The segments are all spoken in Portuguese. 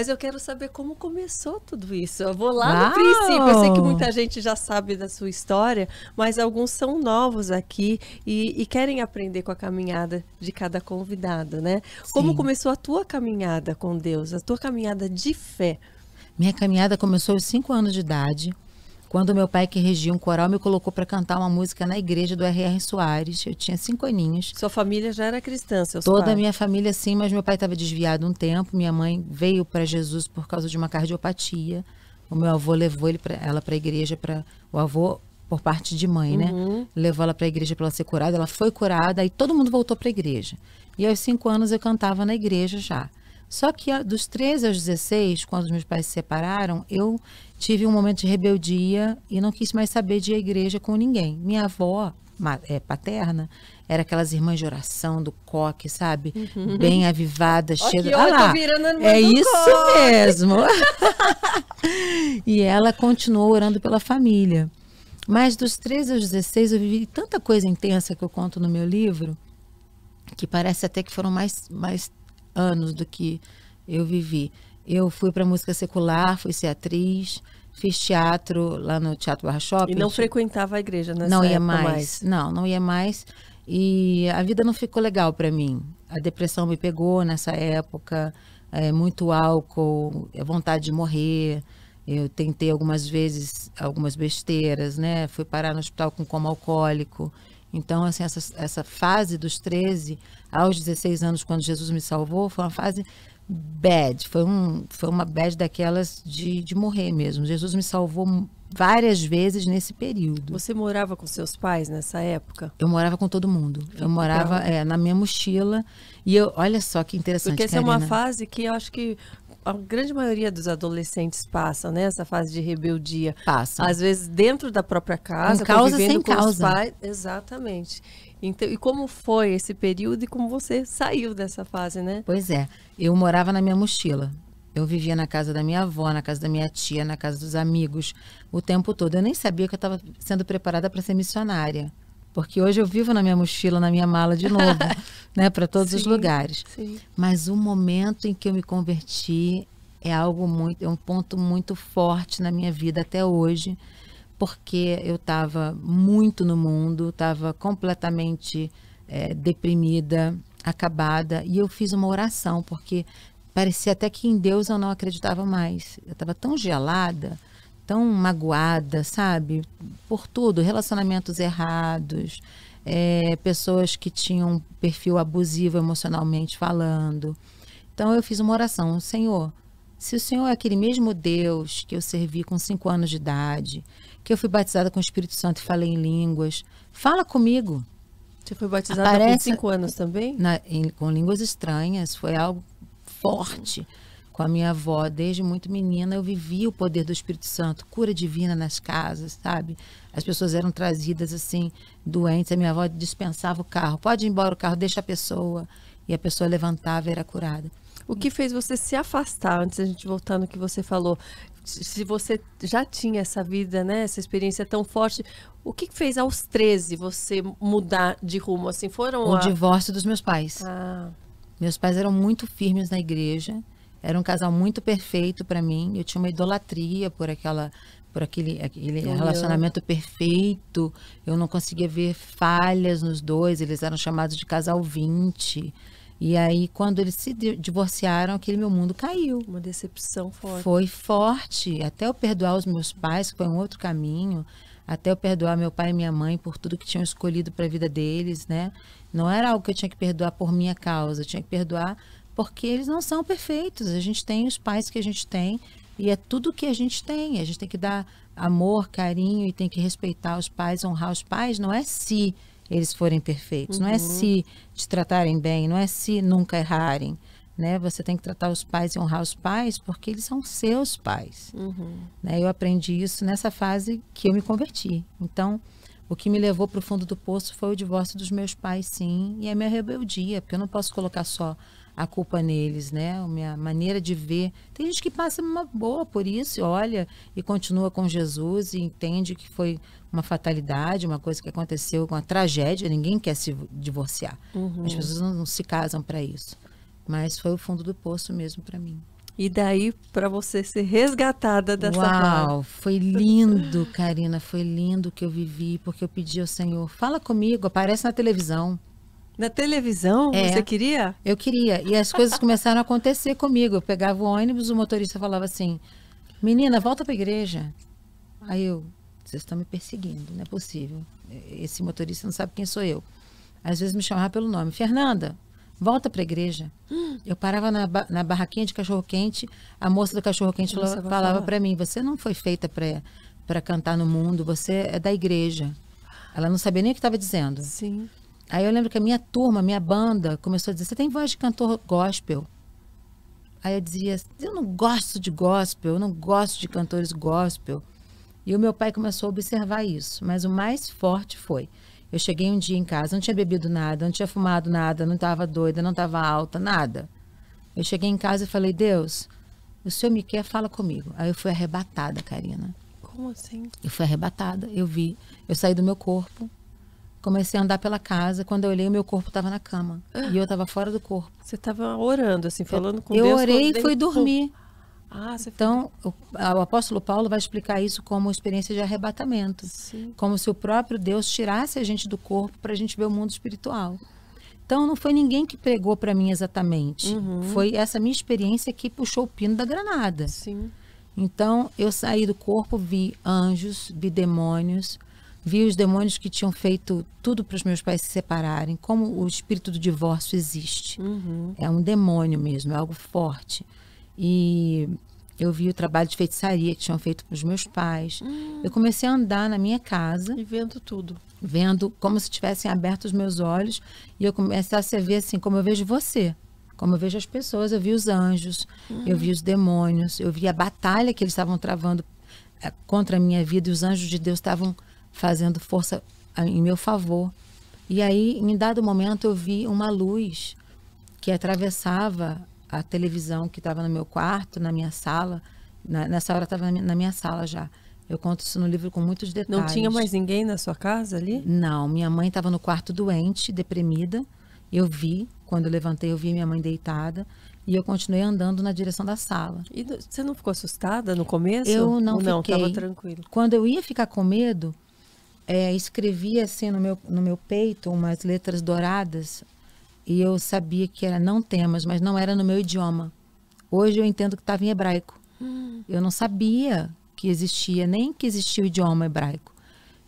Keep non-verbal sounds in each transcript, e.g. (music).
Mas eu quero saber como começou tudo isso. Eu vou lá Uau! no princípio. Eu sei que muita gente já sabe da sua história, mas alguns são novos aqui e, e querem aprender com a caminhada de cada convidado, né? Sim. Como começou a tua caminhada com Deus, a tua caminhada de fé? Minha caminhada começou aos 5 anos de idade. Quando meu pai, que regia um coral, me colocou para cantar uma música na igreja do R.R. Soares, eu tinha cinco aninhos. Sua família já era cristã, seus Toda pais? a minha família, sim, mas meu pai estava desviado um tempo. Minha mãe veio para Jesus por causa de uma cardiopatia. O meu avô levou ele pra, ela para a igreja, para o avô por parte de mãe, né? Uhum. Levou ela para a igreja para ela ser curada. Ela foi curada e todo mundo voltou para a igreja. E aos cinco anos eu cantava na igreja já. Só que dos 13 aos 16, quando os meus pais se separaram, eu tive um momento de rebeldia e não quis mais saber de igreja com ninguém. Minha avó é, paterna era aquelas irmãs de oração do coque, sabe? Uhum. Bem avivadas, cheias. Ah lá, é isso coque. mesmo. (laughs) e ela continuou orando pela família. Mas dos 13 aos 16 eu vivi tanta coisa intensa que eu conto no meu livro, que parece até que foram mais, mais anos do que eu vivi. Eu fui para música secular, fui ser atriz, fiz teatro lá no Teatro Barra Shopping. E não frequentava a igreja nessa Não ia mais, mais, Não, não ia mais. E a vida não ficou legal para mim. A depressão me pegou nessa época, é, muito álcool, vontade de morrer. Eu tentei algumas vezes algumas besteiras, né? Fui parar no hospital com coma alcoólico. Então, assim, essa, essa fase dos 13 aos 16 anos, quando Jesus me salvou, foi uma fase bad. Foi, um, foi uma bad daquelas de, de morrer mesmo. Jesus me salvou várias vezes nesse período. Você morava com seus pais nessa época? Eu morava com todo mundo. Eu morava é, na minha mochila. E eu, olha só que interessante. Porque essa Karina. é uma fase que eu acho que a grande maioria dos adolescentes passa, né? Essa fase de rebeldia. Passa. Às vezes dentro da própria casa, com causa sem com causa. os pais. Exatamente. Então, e como foi esse período e como você saiu dessa fase, né? Pois é. Eu morava na minha mochila. Eu vivia na casa da minha avó, na casa da minha tia, na casa dos amigos, o tempo todo. Eu nem sabia que eu estava sendo preparada para ser missionária. Porque hoje eu vivo na minha mochila, na minha mala de novo, (laughs) né, para todos sim, os lugares. Sim. Mas o momento em que eu me converti é algo muito, é um ponto muito forte na minha vida até hoje, porque eu estava muito no mundo, estava completamente é, deprimida, acabada, e eu fiz uma oração, porque parecia até que em Deus eu não acreditava mais. Eu estava tão gelada tão magoada, sabe? Por tudo, relacionamentos errados, é, pessoas que tinham um perfil abusivo emocionalmente falando. Então eu fiz uma oração, Senhor, se o Senhor é aquele mesmo Deus que eu servi com cinco anos de idade, que eu fui batizada com o Espírito Santo e falei em línguas, fala comigo. Você foi batizada Aparece, com cinco anos também? Na, em, com línguas estranhas, foi algo forte com a minha avó, desde muito menina, eu vivia o poder do Espírito Santo, cura divina nas casas, sabe? As pessoas eram trazidas assim, doentes, a minha avó dispensava o carro, pode ir embora o carro, deixa a pessoa, e a pessoa levantava e era curada. O que fez você se afastar, antes da gente voltar no que você falou, se você já tinha essa vida, né, essa experiência tão forte, o que fez aos 13 você mudar de rumo? Assim, foram o a... divórcio dos meus pais. Ah. Meus pais eram muito firmes na igreja, era um casal muito perfeito para mim. Eu tinha uma idolatria por aquela por aquele, aquele relacionamento perfeito. Eu não conseguia ver falhas nos dois. Eles eram chamados de casal 20. E aí, quando eles se divorciaram, aquele meu mundo caiu. Uma decepção forte. Foi forte. Até eu perdoar os meus pais, que foi um outro caminho. Até eu perdoar meu pai e minha mãe por tudo que tinham escolhido para a vida deles, né? Não era algo que eu tinha que perdoar por minha causa. Eu tinha que perdoar porque eles não são perfeitos. A gente tem os pais que a gente tem e é tudo que a gente tem. A gente tem que dar amor, carinho e tem que respeitar os pais, honrar os pais. Não é se eles forem perfeitos, uhum. não é uhum. se te tratarem bem, não é se nunca errarem. Né? Você tem que tratar os pais e honrar os pais porque eles são seus pais. Uhum. Né? Eu aprendi isso nessa fase que eu me converti. Então, o que me levou para o fundo do poço foi o divórcio dos meus pais, sim, e a minha rebeldia, porque eu não posso colocar só a culpa neles, né? A minha maneira de ver. Tem gente que passa uma boa por isso, olha e continua com Jesus e entende que foi uma fatalidade, uma coisa que aconteceu, uma tragédia. Ninguém quer se divorciar. Uhum. As pessoas não, não se casam para isso. Mas foi o fundo do poço mesmo para mim. E daí para você ser resgatada dessa Uau, foi lindo, Karina, foi lindo que eu vivi, porque eu pedi ao Senhor, fala comigo, aparece na televisão. Na televisão? É, você queria? Eu queria. E as coisas começaram a acontecer comigo. Eu pegava o ônibus, o motorista falava assim: Menina, volta para a igreja. Aí eu, vocês estão me perseguindo, não é possível. Esse motorista não sabe quem sou eu. Às vezes me chamava pelo nome: Fernanda, volta para a igreja. Hum. Eu parava na, na barraquinha de cachorro-quente, a moça do cachorro-quente falava, falava para mim: Você não foi feita para cantar no mundo, você é da igreja. Ela não sabia nem o que estava dizendo. Sim. Aí eu lembro que a minha turma, minha banda, começou a dizer: Você tem voz de cantor gospel? Aí eu dizia: Eu não gosto de gospel, eu não gosto de cantores gospel. E o meu pai começou a observar isso. Mas o mais forte foi: eu cheguei um dia em casa, não tinha bebido nada, não tinha fumado nada, não estava doida, não estava alta, nada. Eu cheguei em casa e falei: Deus, o senhor me quer, fala comigo. Aí eu fui arrebatada, Karina. Como assim? Eu fui arrebatada. Eu vi, eu saí do meu corpo, Comecei a andar pela casa. Quando eu olhei, o meu corpo estava na cama. Ah. E eu estava fora do corpo. Você estava orando, assim, falando com eu Deus? Eu orei e fui dormir. Ah, então, o, o, apóstolo Paulo vai explicar isso como experiência de arrebatamento. Sim. Como se o próprio Deus tirasse a gente do corpo para a gente ver o mundo espiritual. Então, não foi ninguém que pregou para mim exatamente. Uhum. Foi essa minha experiência que puxou o pino da granada. Sim. Então, eu saí do corpo, vi anjos, vi demônios, Vi os demônios que tinham feito tudo para os meus pais se separarem. Como o espírito do divórcio existe. Uhum. É um demônio mesmo, é algo forte. E eu vi o trabalho de feitiçaria que tinham feito para os meus pais. Uhum. Eu comecei a andar na minha casa. E vendo tudo. Vendo como se tivessem aberto os meus olhos. E eu começasse a ver assim, como eu vejo você. Como eu vejo as pessoas. Eu vi os anjos, uhum. eu vi os demônios, eu vi a batalha que eles estavam travando eh, contra a minha vida. E os anjos de Deus estavam fazendo força em meu favor. E aí, em dado momento, eu vi uma luz que atravessava a televisão que estava no meu quarto, na minha sala. Na, nessa hora estava na, na minha sala já. Eu conto isso no livro com muitos detalhes. Não tinha mais ninguém na sua casa ali? Não, minha mãe estava no quarto doente, deprimida. Eu vi, quando eu levantei, eu vi minha mãe deitada. E eu continuei andando na direção da sala. E você não ficou assustada no começo? Eu não Ou fiquei. Não, estava tranquilo. Quando eu ia ficar com medo, é, escrevi assim no meu, no meu peito umas letras douradas e eu sabia que era não temas, mas não era no meu idioma. Hoje eu entendo que estava em hebraico. Hum. Eu não sabia que existia, nem que existia o idioma hebraico.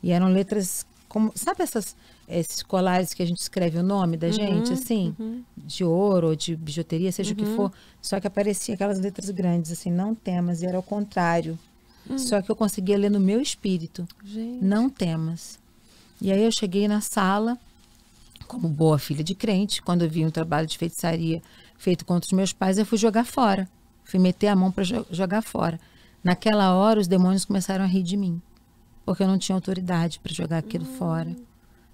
E eram letras como, sabe essas esses colares que a gente escreve o nome da gente, uhum, assim, uhum. de ouro ou de bijuteria, seja o que Uhum. for, só que aparecia aquelas letras grandes, assim, não temas, e era o contrário. Hum. Só que eu conseguia ler no meu espírito. Gente. Não temas. E aí eu cheguei na sala, como boa filha de crente, quando eu vi um trabalho de feitiçaria feito contra os meus pais, eu fui jogar fora. Fui meter a mão para jogar fora. Naquela hora, os demônios começaram a rir de mim, porque eu não tinha autoridade para jogar aquilo fora.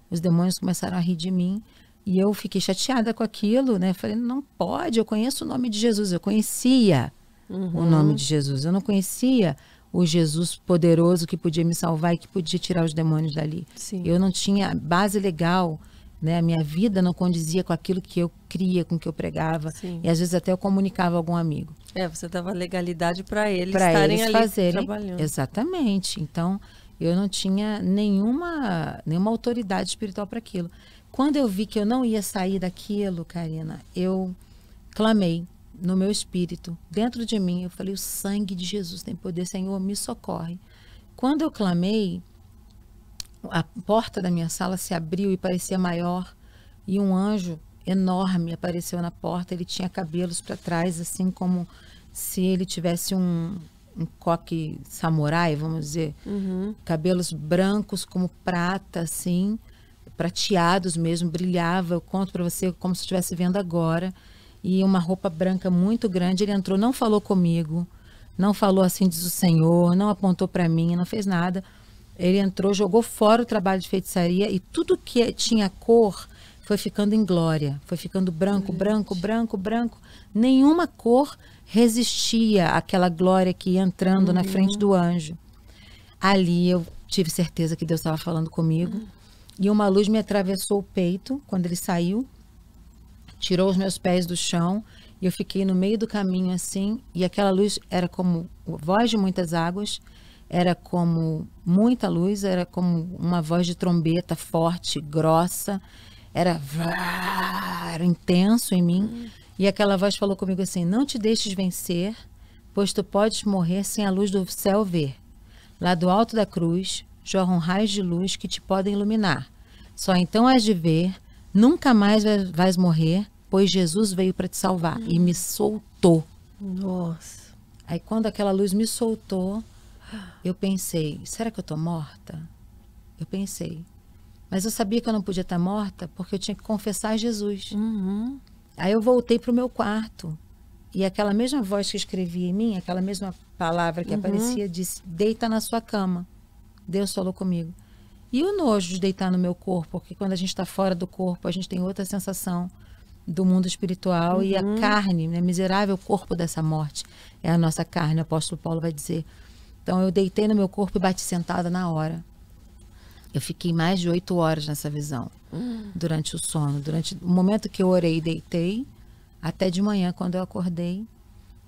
Os demônios começaram a rir de mim e eu fiquei chateada com aquilo, né? Falei, não pode, eu conheço o nome de Jesus. Eu conhecia Uhum. o nome de Jesus. Eu não conhecia o Jesus poderoso que podia me salvar e que podia tirar os demônios dali. Sim. Eu não tinha base legal, né? A minha vida não condizia com aquilo que eu cria, com o que eu pregava. Sim. E às vezes até eu comunicava a algum amigo. É, você dava legalidade para eles Para estarem eles ali fazerem. trabalhando. Exatamente. Então, eu não tinha nenhuma, nenhuma autoridade espiritual para aquilo. Quando eu vi que eu não ia sair daquilo, Karina, eu clamei no meu espírito, dentro de mim, eu falei: o sangue de Jesus tem poder, Senhor, me socorre. Quando eu clamei, a porta da minha sala se abriu e parecia maior, e um anjo enorme apareceu na porta. Ele tinha cabelos para trás, assim como se ele tivesse um, um coque samurai, vamos dizer, Uhum. cabelos brancos como prata, assim, prateados mesmo, brilhava. Eu conto para você como se estivesse vendo agora. E uma roupa branca muito grande. Ele entrou, não falou comigo, não falou assim, diz o Senhor, não apontou para mim, não fez nada. Ele entrou, jogou fora o trabalho de feitiçaria e tudo que tinha cor foi ficando em glória, foi ficando branco, branco, branco, branco. Nenhuma cor resistia àquela glória que ia entrando na frente do anjo. Ali eu tive certeza que Deus estava falando comigo. E uma luz me atravessou o peito quando ele saiu, tirou os meus pés do chão E eu fiquei no meio do caminho assim, e aquela luz era como voz de muitas águas, era como muita luz, era como uma voz de trombeta forte, grossa, era, era (laughs) intenso em mim. E aquela voz falou comigo assim: Não te deixes vencer, pois tu podes morrer sem a luz do céu ver. Lá do alto da cruz jorram raios de luz que te podem iluminar. Só então has de ver, nunca mais vais morrer, pois Jesus veio para te salvar e me soltou. Nossa. Aí quando aquela luz me soltou, eu pensei, será que eu tô morta? Eu pensei. Mas eu sabia que eu não podia estar morta porque eu tinha que confessar Jesus. Uhum. Aí eu voltei para o meu quarto e aquela mesma voz que escrevia em mim, aquela mesma palavra que uhum. aparecia, disse: deita na sua cama. Deus falou comigo. E o nojo de deitar no meu corpo, porque quando a gente está fora do corpo, a gente tem outra sensação do mundo espiritual uhum. e a uhum. carne, né, miserável corpo dessa morte, é a nossa carne, o apóstolo Paulo vai dizer. Então eu deitei no meu corpo e bati sentada na hora. Eu fiquei mais de oito horas nessa visão, uhum. durante o sono. Durante o momento que eu orei e deitei, até de manhã, quando eu acordei,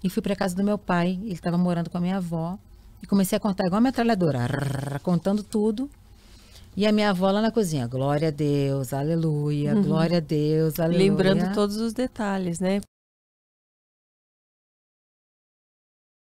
e fui para casa do meu pai. Ele estava morando com a minha avó. E comecei a contar igual a metralhadora, contando tudo. E a minha avó lá na cozinha, glória a Deus, aleluia, uhum. glória a Deus, aleluia. Lembrando todos os detalhes, né?